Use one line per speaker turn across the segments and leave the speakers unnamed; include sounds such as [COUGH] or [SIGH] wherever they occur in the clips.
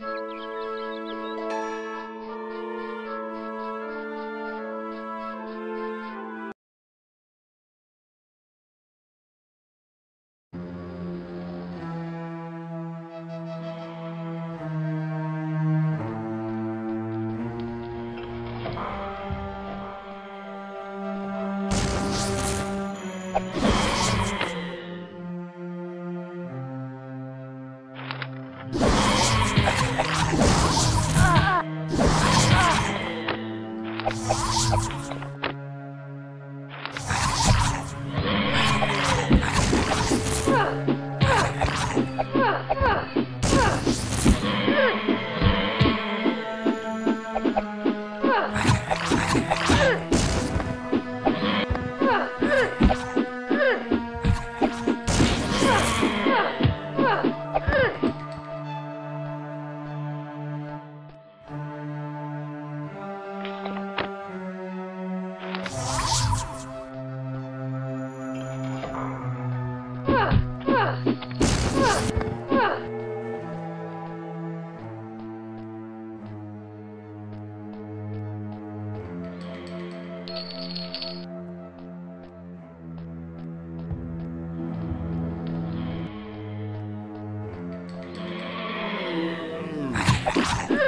Música
Ugh! [LAUGHS]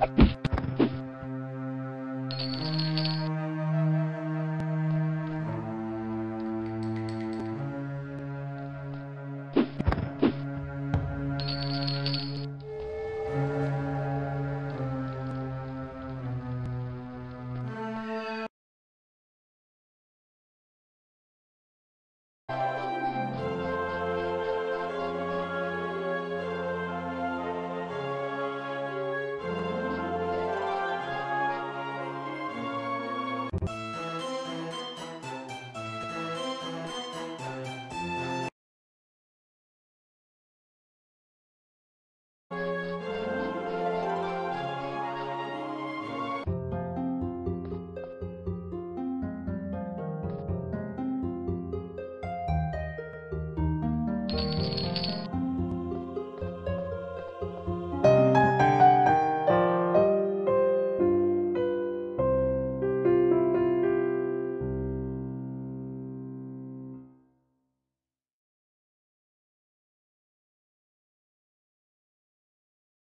Thank you.